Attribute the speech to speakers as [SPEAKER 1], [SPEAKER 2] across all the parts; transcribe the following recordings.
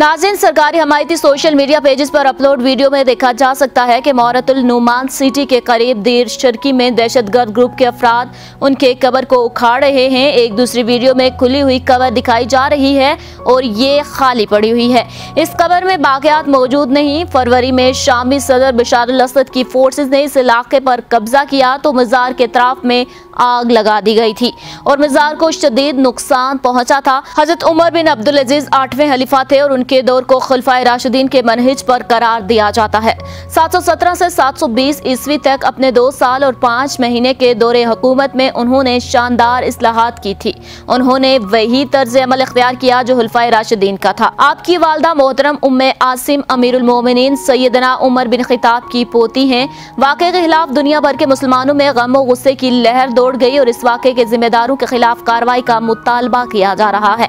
[SPEAKER 1] नाजिन, सरकारी हमायती social media pages पर अपलोड वीडियो में देखा जा सकता है कि मोरतुल नुमान सिटी के करीब देर शर्की में दहशतगर्द ग्रुप के अफराद उनके कबर को उखाड़ रहे हैं। एक दूसरी वीडियो में खुली हुई कबर दिखाई जा रही है और ये खाली पड़ी हुई है। इस कबर में बाकियात मौजूद नहीं। फरवरी में शामी सदर बशार असद की फोर्सेज ने इस इलाके पर कब्जा किया तो मजार के तरफ़ में आग लगा दी गई थी और मजार को शदीद नुकसान पहुँचा था। हज़रत उमर बिन अब्दुल अज़ीज़ आठवें हलीफा थे और दौर को खलफाए राशिदीन के मनहिज पर करार दिया जाता है। 717 से 720 ईस्वी तक अपने दो साल और पाँच महीने के दौरे हुकूमत में उन्होंने शानदार असलाहत की थी। उन्होंने वही तर्ज अमल अख्तियार किया जो हल्फाए राशिदीन का था। आपकी वालदा मोहतरम उम्म आसिम अमीरमिन सैदना उमर बिन खिताब की पोती हैं। वाक़े के खिलाफ दुनिया भर के मुसलमानों में गम गुस्से की लहर दौड़ गई और इस वाक़े के जिम्मेदारों के खिलाफ कार्रवाई का मुतालबा किया जा रहा है।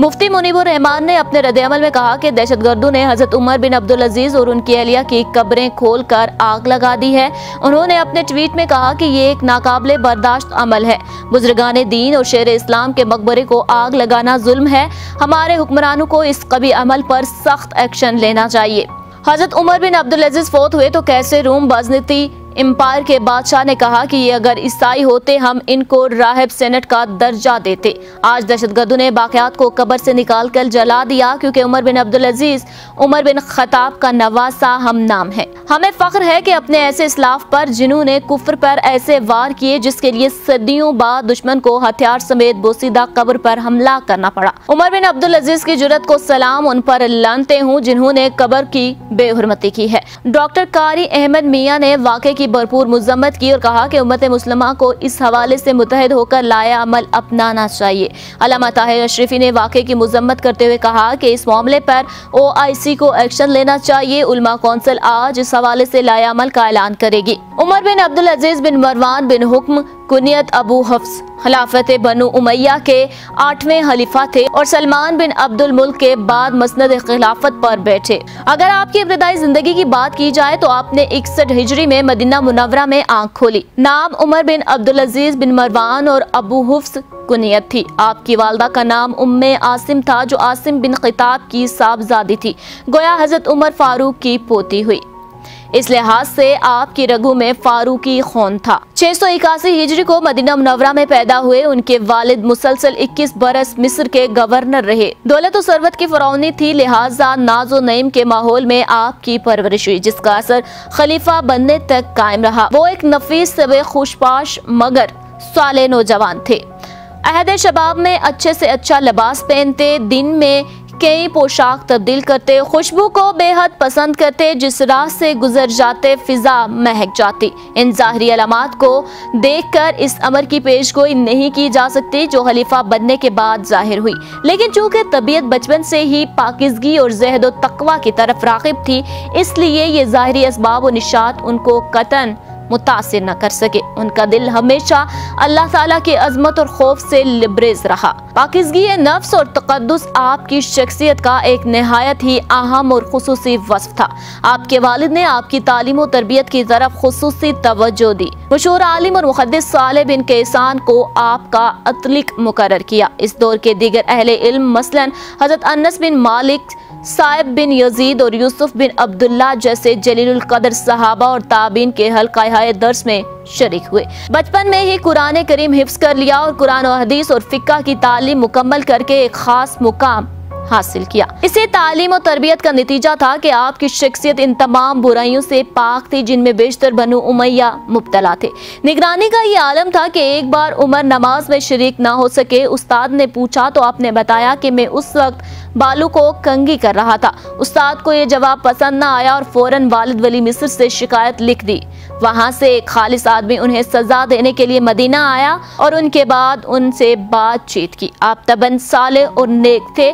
[SPEAKER 1] मुफ्ती मुनीबुर रहमान ने अपने रद्दमल में कहा कि दहशत गर्दों ने हज़रत उमर बिन अब्दुल अज़ीज़ और उनकी अहलिया की कब्रें खोल कर आग लगा दी है। उन्होंने अपने ट्वीट में कहा कि ये एक नाकाबले बर्दाश्त अमल है। बुजुर्गान दीन और शेर इस्लाम के मकबरे को आग लगाना जुल्म है। हमारे हुक्मरानों को इस कभी अमल पर सख्त एक्शन लेना चाहिए। हज़रत उमर बिन अब्दुल अज़ीज़ फोत हुए तो कैसे रूम बजनती एम्पायर के बादशाह ने कहा कि ये अगर ईसाई होते, हम इनको राहब सेनेट का दर्जा देते। आज दहशतगर्दों ने बाकियात को कब्र से निकाल कर जला दिया, क्योंकि उमर बिन अब्दुल अज़ीज़, उमर बिन खताब का नवासा हम नाम है। हमें फख्र है कि अपने ऐसे इस्लाफ पर जिन्होंने कुफर पर ऐसे वार किए, जिसके लिए सदियों बाद दुश्मन को हथियार समेत बोसीदा कब्र पर हमला करना पड़ा। उमर बिन अब्दुल अज़ीज़ की ज़रूरत को सलाम उन पर लानते हूँ, जिन्होंने कब्र की बेहरमती की है। डॉक्टर कारी अहमद मियाँ ने वाक़े की की भरपूर मजम्मत की और कहा कि उम्मत मुसलमा को इस हवाले से मुतहद होकर लाया अमल अपनाना चाहिए। अलामा ताहिर अशरफी ने वाक़े की मजम्मत करते हुए कहा कि इस मामले पर ओ आई सी को एक्शन लेना चाहिए। उलमा कौंसिल आज इस हवाले से लाया अमल का ऐलान करेगी। उमर बिन अब्दुल अज़ीज़ बिन मरवान बिन हुक्म कुनियत अबू हफ्स, खिलाफत बनु उमैया के आठवें खलीफा थे और सलमान बिन अब्दुल मुल्क के बाद मसनद खिलाफत पर बैठे। अगर आपकी इब्तदाई ज़िंदगी की बात की जाए तो आपने इकसठ हिजरी में मदीना मुनवरा में आँख खोली। नाम उमर बिन अब्दुल अज़ीज़ बिन मरवान और अबू हफ्स कुनियत थी। आपकी वालदा का नाम उम्म आसिम था, जो आसिम बिन खिताब की साहबजादी थी। गोया हज़रत उमर फारूक की पोती हुई। इस लिहाज से आपकी रगू में फारूकी खून था। छह सौ इक्यासी हिजरी को मदीना मुनवरा में पैदा हुए उनके वालिद मुसलसल 21 बरस मिस्र के गवर्नर रहे। दौलत सरवत की फरौनी थी, लिहाजा नाजो नईम के माहौल में आपकी परवरिश हुई, जिसका असर खलीफा बनने तक कायम रहा। वो एक नफीस सब खुशपाश मगर साले नौजवान थे। अहद शबाब में अच्छे से अच्छा लिबास पहनते, दिन में कई पोशाक तब्दील करते, खुशबू को बेहद पसंद करते, जिस राह से गुजर जाते, फिजा महक जाती। इन जाहरी अलामत को देखकर इस अमर की पेश गोई नहीं की जा सकती, जो खलीफा बनने के बाद ज़ाहिर हुई। लेकिन चूँकि तबीयत बचपन से ही पाकिजगी और जहद तकवा की तरफ़ रागिब थी, इसलिए ये ज़ाहरी इसबाब और निशात उनको कतन मुतासर न कर सके। उनका दिल हमेशा अल्लाह ताला की अजमत और खौफ से लिब्रेज रहा। पाकिजगी नफ्स और तकदस आपकी शख्सियत का एक नहायत ही अहम और खसूसी वस्फ था। आपके वालिद ने आपकी तालीम और तरबियत की तरफ़ खसूसी तवज्जो दी। मशहूर आलिम और मुहदस साल बिन केसान को आपका अतलिक मुकर किया। इस दौर के दीगर अहले इल्म मसलन हज़रत अनस बिन मालिक साहिब बिन यजीद और यूसुफ बिन अब्दुल्ला जैसे जलील कदर सहाबा और ताबीन के हल्का दर्स में शरीक हुए। बचपन में ही कुरान करीम हिफ्स कर लिया और कुरान और हदीस और फिक्का की तालीम मुकम्मल करके एक खास मुकाम हासिल किया। इसे तालीम और तरबियत का नतीजा था कि आपकी शख्सियत इन तमाम बुराइयों से पाक थी, जिनमें बेशतर बनु उमैया मुबतला थे। निगरानी का ये आलम था कि एक बार उमर नमाज़ में शरीक ना हो सके। उस्ताद ने पूछा तो आपने बताया कि मैं उस वक्त बालू को कंगी कर रहा था। उस्ताद को ये जवाब पसंद ना आया और फ़ौरन वालिद वली मिस्र से शिकायत लिख दी। वहाँ से एक खालिश आदमी उन्हें सजा देने के लिए मदीना आया और उनके बाद उनसे बातचीत की। आप तबन साले और नेक थे।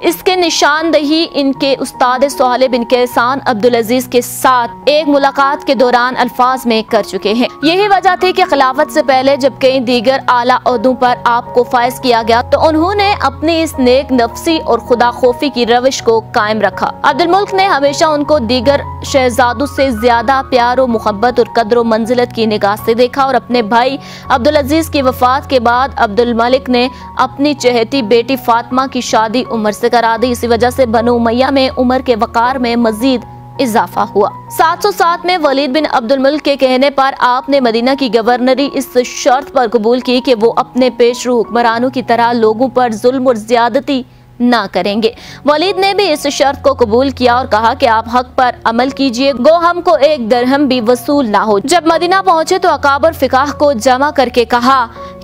[SPEAKER 1] इसके निशानदही इनके उस्ताद सोहल बिन कैसान अब्दुल अज़ीज़ के साथ एक मुलाकात के दौरान अल्फाज में कर चुके हैं। यही वजह थी कि खिलाफत से पहले जब कई दीगर आला अहदों पर आपको फायज किया गया तो उन्होंने अपनी इस नेक नफसी और खुदा खोफी की रविश को कायम रखा। अब्दुल मुल्क ने हमेशा उनको दीगर शहजादों से ज़्यादा प्यार और मोहब्बत और कदर मंजिलत की निगाह से देखा और अपने भाई अब्दुल अज़ीज़ की वफात के बाद अब्दुल मलिक ने अपनी चहती बेटी फातमा की शादी उम्र से करा दी। इसी वजह से बनु मैया में उम्र के वकार में मजीद इजाफा हुआ। 707 में वलीद बिन अब्दुल मुल्क के कहने पर आपने मदीना की गवर्नरी इस शर्त पर कबूल की कि वो अपने पेशरू हुक्मरानों की तरह लोगों पर जुल्म और ज्यादती ना करेंगे। वलीद ने भी इस शर्त को कबूल किया और कहा कि आप हक पर अमल कीजिए गो हमको एक दरहम भी वसूल ना हो। जब मदीना पहुँचे तो अकाबर फिकाह को जमा करके कहा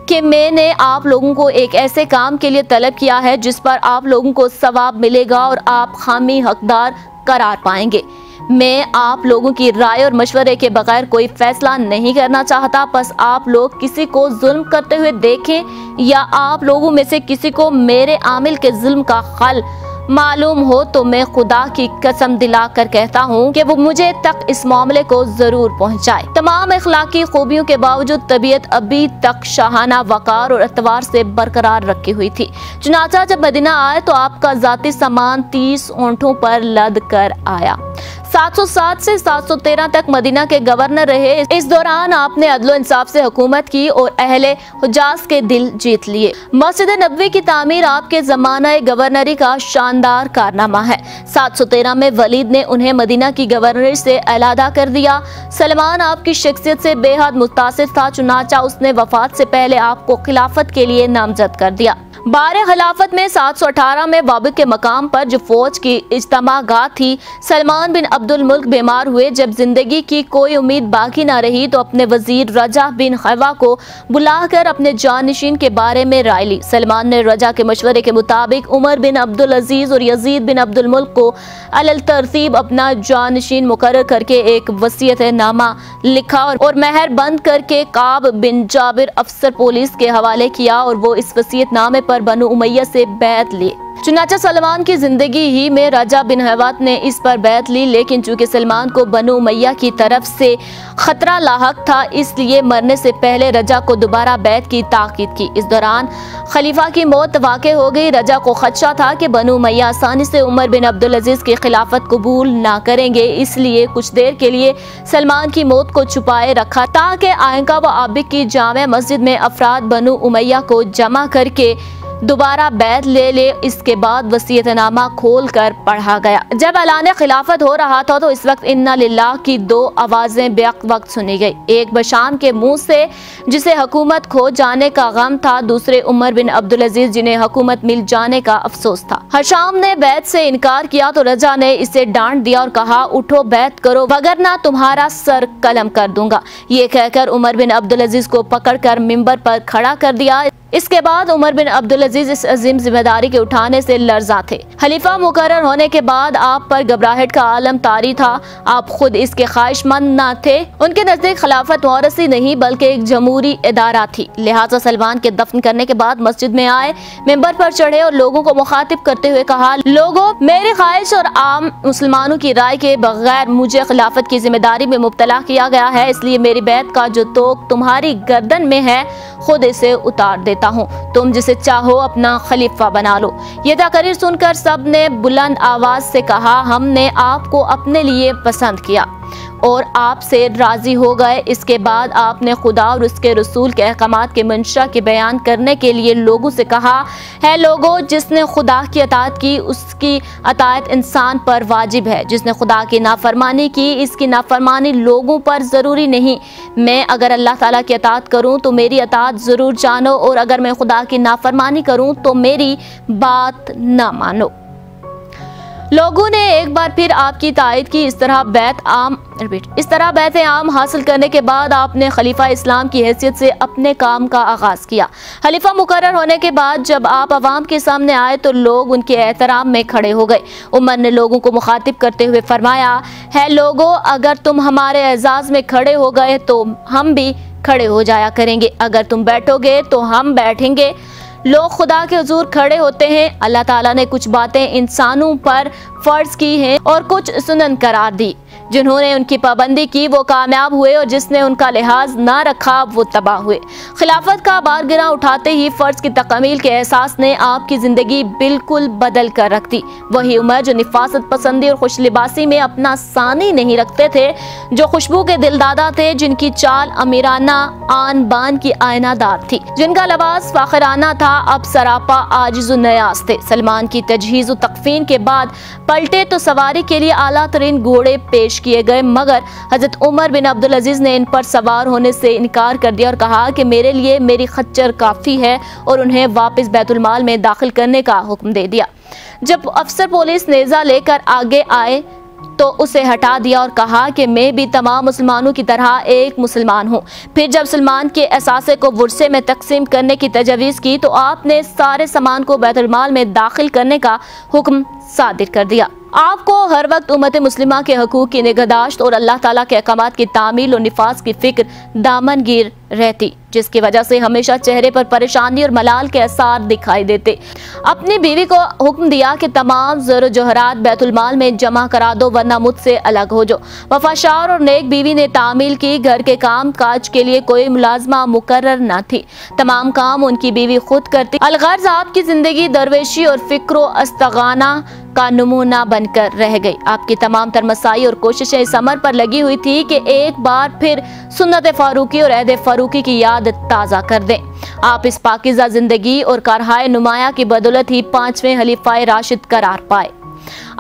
[SPEAKER 1] कि मैंने आप लोगों को एक ऐसे काम के लिए तलब किया है जिस पर आप लोगों को सवाब मिलेगा और आप खामी हकदार करार पाएँगे। मैं आप लोगों की राय और मशवरे के बगैर कोई फैसला नहीं करना चाहता। बस आप लोग किसी को जुल्म करते हुए देखें या आप लोगों में से किसी को मेरे आमिल के जुल्म का खल मालूम हो तो मैं खुदा की कसम दिला कर कहता हूँ कि वो मुझे तक इस मामले को ज़रूर पहुँचाए। तमाम अखलाकी खूबियों के बावजूद तबीयत अभी तक शाहाना वकार और अतवार से बरकरार रखी हुई थी। चुनाचा जब मदीना आए तो आपका जाती सामान तीस ऊँटों पर लद कर आया। 707 से 713 तक मदीना के गवर्नर रहे। इस दौरान आपने अदलो इंसाफ से हुकूमत की और अहले हुजाज के दिल जीत लिए। मस्जिद नबी की तामीर आपके जमाना गवर्नरी का शानदार कारनामा है। 713 में वलीद ने उन्हें मदीना की गवर्नरी से अलादा कर दिया। सलमान आपकी शख्सियत से बेहद मुतासर था, चुनाचा उसने वफात से पहले आपको खिलाफत के लिए नामजद कर दिया। बार खिलाफत में 718 में बाबिक के मकाम पर जो फौज की इज्तमागाह थी, सलमान बिन अब्दुल मुल्क बीमार हुए। जब ज़िंदगी की कोई उम्मीद बाकी ना रही तो अपने वज़ीर रजा बिन खवा को बुलाकर अपने जानशीन के बारे में राय ली। सलमान ने रजा के मशवरे के मुताबिक उमर बिन अब्दुल अज़ीज़ और यजीद बिन अब्दुल मुल्क को अल तरतीब अपना जानशीन मुकर करके एक वसीयत नामा लिखा और महर बंद करके काब बिन जाबिर अफसर पुलिस के हवाले किया और वो इस वसीयत नामे पर बनु उमैया से बैत ली। चुनाचा सलमान की ज़िंदगी ही में राजा बिन हवात ने इस पर बैत ली, लेकिन चूँकि सलमान को बनु उमैया की तरफ़ से खतरा लाक था, इसलिए मरने से पहले रजा को दोबारा बैत की ताकीद की। इस दौरान खलीफा की मौत वाक़ हो गई। रजा को खदशा था कि बनु मैया आसानी से उमर बिन अब्दुल अज़ीज़ की खिलाफत कबूल ना करेंगे, इसलिए कुछ देर के लिए सलमान की मौत को छुपाए रखा, ताकि आयका व आबिक की जाम मस्जिद में अफराद बनु उमैया को जमा करके दोबारा बैत ले ले, इसके बाद वसीयतनामा खोल कर पढ़ा गया। जब ऐलान खिलाफत हो रहा था तो इस वक्त इन्ना की दो आवाज़ें बेक वक्त सुनी गई। एक बशाम के मुँह से, जिसे हुकूमत खो जाने का गम था। दूसरे उमर बिन अब्दुल अज़ीज़, जिन्हें हुकूमत मिल जाने का अफसोस था। हशाम ने बैत से इनकार किया तो रजा ने इसे डांट दिया और कहा, उठो, बैत करो वगरना तुम्हारा सर कलम कर दूँगा। ये कहकर उमर बिन अब्दुल अज़ीज़ को पकड़ कर मिम्बर पर खड़ा कर दिया। इसके बाद उमर बिन अब्दुल अज़ीज़ इस अजीम ज़िम्मेदारी के उठाने से लर्जा थे। खलीफा मुकर होने के बाद आप पर घबराहट का आलम तारी था। आप खुद इसके ख्वाहिशमंद न थे। उनके नज़दीक खिलाफत वारसी नहीं, बल्कि एक जमहूरी इदारा थी। लिहाजा सलमान के दफन करने के बाद मस्जिद में आए मेंबर पर चढ़े और लोगों को मुखातिब करते हुए कहा, लोगो, मेरी ख्वाहिश और आम मुसलमानों की राय के बगैर मुझे खिलाफत की ज़िम्मेदारी में मुबतला किया गया है। इसलिए मेरी बैत का जो तो तुम्हारी गर्दन में है, खुद इसे उतार देता हूँ। तुम जिसे चाहो अपना खलीफा बना लो। ये तकरीर सुनकर सबने बुलंद आवाज़ से कहा, हमने आपको अपने लिए पसंद किया। और आपसे राज़ी हो गए। इसके बाद आपने खुदा और उसके रसूल के अहकाम के मंशा के बयान करने के लिए लोगों से कहा, है लोगों, जिसने खुदा की अतात की, उसकी अतात इंसान पर वाजिब है। जिसने खुदा की नाफरमानी की, इसकी नाफरमानी लोगों पर ज़रूरी नहीं। मैं अगर अल्लाह ताला की अतात करूँ तो मेरी अतात ज़रूर जानो, और अगर मैं खुदा की नाफरमानी करूँ तो मेरी बात ना मानो। लोगों ने एक बार फिर आपकी तायद की। इस तरह बैत आम रिपीट इस तरह बैत आम हासिल करने के बाद आपने खलीफा इस्लाम की हैसियत से अपने काम का आगाज़ किया। खलीफा मुकर होने के बाद जब आप आवाम के सामने आए तो लोग उनके एहतराम में खड़े हो गए। उमर ने लोगों को मुखातिब करते हुए फरमाया, है लोगो, अगर तुम हमारे एजाज़ में खड़े हो गए तो हम भी खड़े हो जाया करेंगे। अगर तुम बैठोगे तो हम बैठेंगे। लोग खुदा के हजूर खड़े होते हैं। अल्लाह ताला ने कुछ बातें इंसानों पर फ़र्ज़ की हैं और कुछ सुनन करार दी। जिन्होंने उनकी पाबंदी की, वो कामयाब हुए और जिसने उनका लिहाज ना रखा, वो तबाह हुए। खिलाफत का बारगिरा उठाते ही फ़र्ज़ की तकमील के एहसास ने आपकी ज़िंदगी बिल्कुल बदल कर रख दी। वही उम्र जो निफासत पसंदी और खुश लिबासी में अपना सानी नहीं रखते थे, जो खुशबू के दिलदादा थे, जिनकी चाल अमीराना आन बान की आयनादार थी। जिनका लबास फाखराना था, अब सरापा आजिज नयास थे। सलमान की तजहीज तकफीन के बाद पलटे तो सवारी के लिए आला तरीन घोड़े पेश किए गए, मगर हज़रत उमर बिन अब्दुल अज़ीज़ ने इन पर सवार होने से इनकार कर दिया और कहा कि मेरे लिए मेरी खच्चर काफ़ी है और उन्हें वापस बैतुलमाल में दाखिल करने का हुक्म दे दिया। जब अफसर पुलिस नेजा लेकर आगे आए तो उसे हटा दिया और कहा कि मैं भी तमाम मुसलमानों की तरह एक मुसलमान हूँ। फिर जब सलमान के असासे को वर्से में तकसीम करने की तजवीज़ की तो आपने सारे सामान को बैतुलमाल में दाखिल करने का हुक्म सादिर कर दिया। आपको हर वक्त उम्मत मुस्लिमा के हकूक की निगहदाश्त और अल्लाह ताला के अहकाम की तामील और निफाज की फ़िक्र दामनगीर रहती, जिसकी वजह से हमेशा चेहरे पर परेशानी और मलाल के आसार दिखाई देते। अपनी बीवी को हुक्म दिया कि तमाम जर जहरात बैतुलमाल में जमा करा दो, वरना मुझसे अलग हो जाओ। वफाशार और नेक बीवी ने तामील की, घर के काम काज के लिए कोई मुलाजमा मुकर न थी। तमाम काम उनकी बीवी खुद करती। अलगर्ज आपकी ज़िंदगी, दरवेशी और फ़िक्र अस्तगाना का नमूना बनकर रह गई। आपकी तमाम तरमसाई और कोशिशें इस अमर पर लगी हुई थी कि एक बार फिर सुन्नत फारूकी और अहद फारूकी की याद ताज़ा कर दें। आप इस पाकिजा ज़िंदगी और कारहाय नुमाया की बदौलत ही पाँचवें हलीफाए राशिद करार पाए।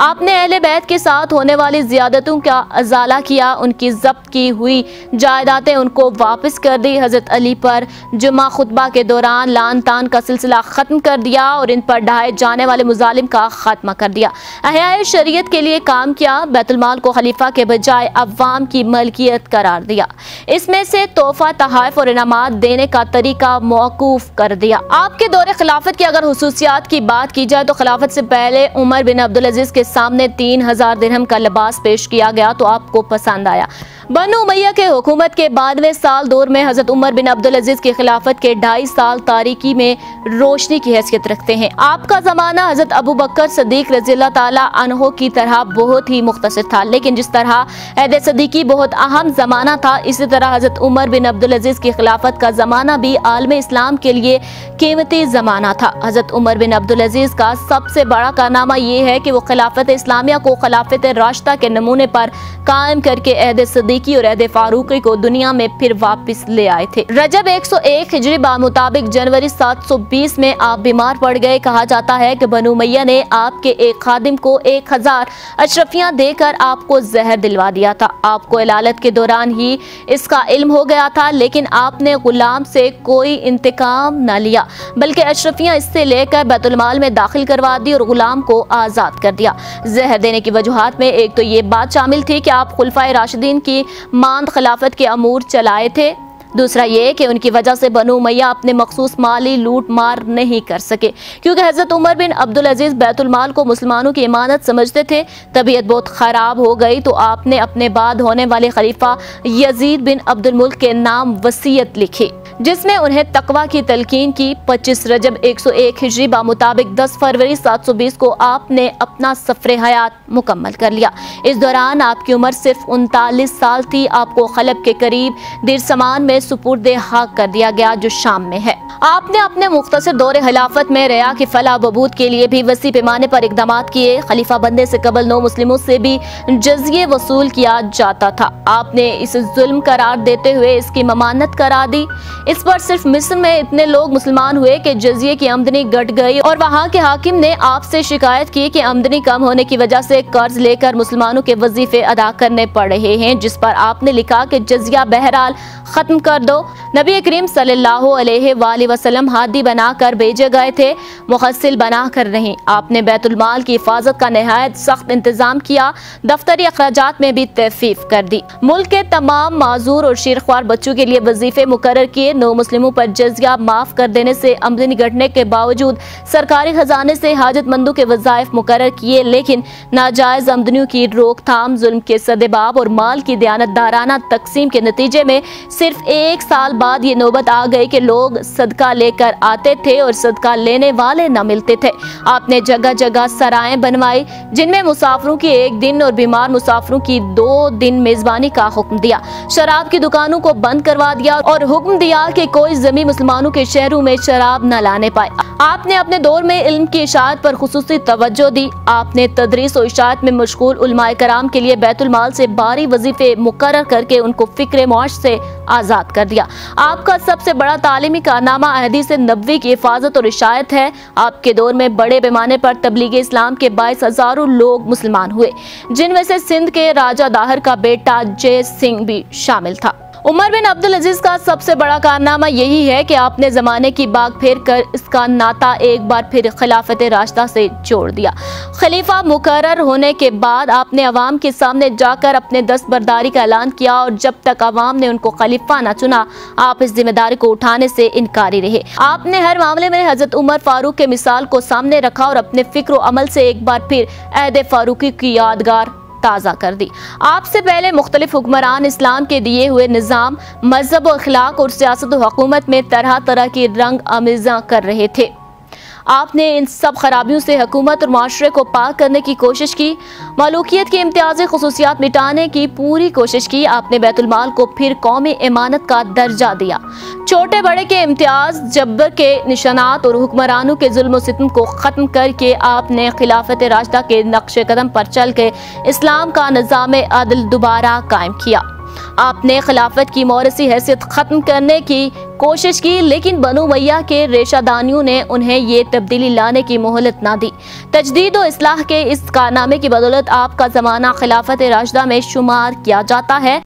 [SPEAKER 1] आपने अहले बैत के साथ होने वाली ज्यादतों का अजाला किया, उनकी जब्त की हुई जायदादें उनको वापस कर दी। हज़रत अली पर जुमा खुतबा के दौरान लान तान का सिलसिला ख़त्म कर दिया और इन पर ढाए जाने वाले मुजालिम का खात्मा कर दिया। अहिया शरीयत के लिए काम किया बैतुलमाल को खलीफा के बजाय अवाम की मलकियत करार दिया। इसमें से तोहफा तहाफ और इनाम देने का तरीका मौकूफ कर दिया। आपके दौरे खिलाफत की अगर खसूसियात की बात की जाए तो खिलाफत से पहले उमर बिन अब्दुल अज़ीज़ के सामने तीन हज़ार दिरहम का लिबास पेश किया गया तो आपको पसंद आया। बनु मैया के हुकूमत के बानवे साल दौर में हज़रत उमर बिन अब्दुल अज़ीज़ की खिलाफत के ढाई साल तारीकी में रोशनी की हैसियत रखते हैं। आपका जमाना हज़रत अबू बकर सदीक रज़ी अनहो की तरह बहुत ही मुख्तर था, लेकिन जिस तरह अहद सदीकी बहुत अहम जमाना था, इसी तरह हज़रत उमर बिन अब्दुल अज़ीज़ की खिलाफत का जमाना भी आलम इस्लाम के लिए कीमती जमाना था। हज़रत उमर बिन अब्दुल अज़ीज़ का सबसे बड़ा कारनामा ये है कि वो खिलाफत इस्लामिया को खिलाफत राश्ता के नमूने पर कायम करके अहद सदीक सिद्दीकी और अहद फारूकी को दुनिया में फिर वापस ले आए थे। रजब 101 हिजरी मुताबिक जनवरी 720 में आप बीमार पड़ गए। कहा जाता है कि बनु मैया ने आपके एक खादिम को एक हज़ार अशरफियाँ देकर आपको जहर दिलवा दिया था। आपको इलालत के दौरान ही इसका इल्म हो गया था, लेकिन आपने गुलाम से कोई इंतकाम न लिया, बल्कि अशरफियाँ इससे लेकर बैतुलमाल में दाखिल करवा दी और गुलाम को आज़ाद कर दिया। जहर देने की वजूहत में एक तो ये बात शामिल थी कि आप खुलफा राशिदीन की मांद खिलाफत के अमूर चलाए थे। दूसरा ये कि उनकी वजह से बनु मैया अपने मखसूस माली लूट मार नहीं कर सके। क्योंकि हज़रत उमर बिन अब्दुल अज़ीज़ बैतुलमाल को मुसलमानों की इमानत समझते थे, तबीयत बहुत ख़राब हो गई तो आपने अपने बाद होने वाले खलीफा यजीद बिन अब्दुल मुल्क के नाम वसीयत लिखी। जिसमें उन्हें तकवा की तलकीन की 25 रजब 101 हिजरी मुताबिक 10 फरवरी 720 को आपने अपना सफ़र हयात मुकम्मल कर लिया। इस दौरान आपकी उम्र सिर्फ़ उनतालीस साल थी। आपको खलब के करीब दिर समान में सुपुर्द हक कर दिया गया जो शाम में है। आपने अपने मुख्तर दौरे खिलाफत में रया की फला बबूद के लिए भी वसी पैमाने पर इकदाम किए। खलीफा बनने से कबल नौ मुस्लिमों से भी जजिए वसूल किया जाता था। आपने इसे जुल्म करार देते हुए इसकी ममानत करा दी। इस पर सिर्फ़ मिस्र में इतने लोग मुसलमान हुए कि जजिए की आमदनी घट गई और वहाँ के हाकिम ने आपसे शिकायत की कि आमदनी कम होने की वजह से कर्ज लेकर मुसलमानों के वजीफे अदा करने पड़ रहे हैं, जिस पर आपने लिखा कि जजिया बहरहाल खत्म कर दो। नबी करीम सल्लल्लाहु अलैहि वसल्लम हादी बनाकर भेजे गए थे मुहसिल बना कर नहीं आपने बैतुलमाल की हिफाजत का नहायत सख्त इंतज़ाम किया, दफ्तरी अखराज में भी तहफीफ कर दी। मुल्क के तमाम माजूर और शेरख्वार बच्चों के लिए वजीफे मुकर किए नौ मुस्लिमों पर जजिया माफ़ कर देने से आमदनी घटने के बावजूद सरकारी खजाने से हाजतमंदों के वजायफ मुकर किए, लेकिन नाजायज आमदनियों की रोकथाम, जुल्म के सदेबाब और माल की दयानतदाराना तकसीम के नतीजे में सिर्फ़ एक साल बाद ये नौबत आ गई कि लोग सदका लेकर आते थे और सदका लेने वाले न मिलते थे। आपने जगह जगह सराय बनवाई, जिनमें मुसाफरों की एक दिन और बीमार मुसाफरों की दो दिन मेजबानी का हुक्म दिया। शराब की दुकानों को बंद करवा दिया और हुक्म दिया कि कोई जमी मुसलमानों के शहरों में शराब न लाने पाए। आपने अपने दौर में इल्म की इशात पर खसूसी तवज्जो दी। आपने तदरीस और इशात में मशगूल उलमाए कराम के लिए बैतुलमाल से बारी वजीफे मुकर करके उनको फ़िक्र मुआश से आज़ाद कर दिया। आपका सबसे बड़ा तालीमी कारनामा अहदीस नबी की हिफाजत और इशायत है। आपके दौर में बड़े पैमाने पर तबलीग इस्लाम के बाईस हज़ारों लोग मुसलमान हुए, जिनमें से सिंध के राजा दाहर का बेटा जय सिंह भी शामिल था। उमर बिन अब्दुल अज़ीज़ का सबसे बड़ा कारनामा यही है कि आपने जमाने की बाग फेर कर इसका नाता एक बार फिर खिलाफत रास्ता से जोड़ दिया। खलीफा मुकर होने के बाद आपने अवाम के सामने जाकर अपने दस्तबरदारी का ऐलान किया और जब तक अवाम ने उनको खलीफा न चुना, आप इस ज़िम्मेदारी को उठाने से इनकारी रहे। आपने हर मामले में हज़रत उमर फारूक के मिसाल को सामने रखा और अपने फ़िक्र अमल से एक बार फिर अहद फारूकी की यादगार ताज़ा कर दी। आपसे पहले मुख्तलिफ़ हुक्मरान इस्लाम के दिए हुए निज़ाम, मज़हब अखलाक और सियासत हुकूमत में तरह तरह की रंग अमेजा कर रहे थे। आपने इन सब खराबियों से हुकूमत और माशरे को पाक करने की कोशिश की। मलूकियत की इम्तियाजी खसूसियात मिटाने की पूरी कोशिश की। आपने बैतुलमाल को फिर कौमी इमानत का दर्जा दिया। छोटे बड़े के इम्तियाज़, जब्बर के निशानात और हुक्मरानों के जुल्म सितम को ख़त्म करके आपने खिलाफत रास्ता के नक्श कदम पर चल के इस्लाम का निज़ाम अदल दोबारा कायम किया। आपने खिलाफत की मौरसी हैसियत ख़त्म करने की कोशिश की, लेकिन बनु मैया के रेशादानियों ने उन्हें ये तब्दीली लाने की मोहलत ना दी। तजदीद और इसलाह के इस कारनामे की बदौलत आपका ज़माना खिलाफत राशदा में शुमार किया जाता है।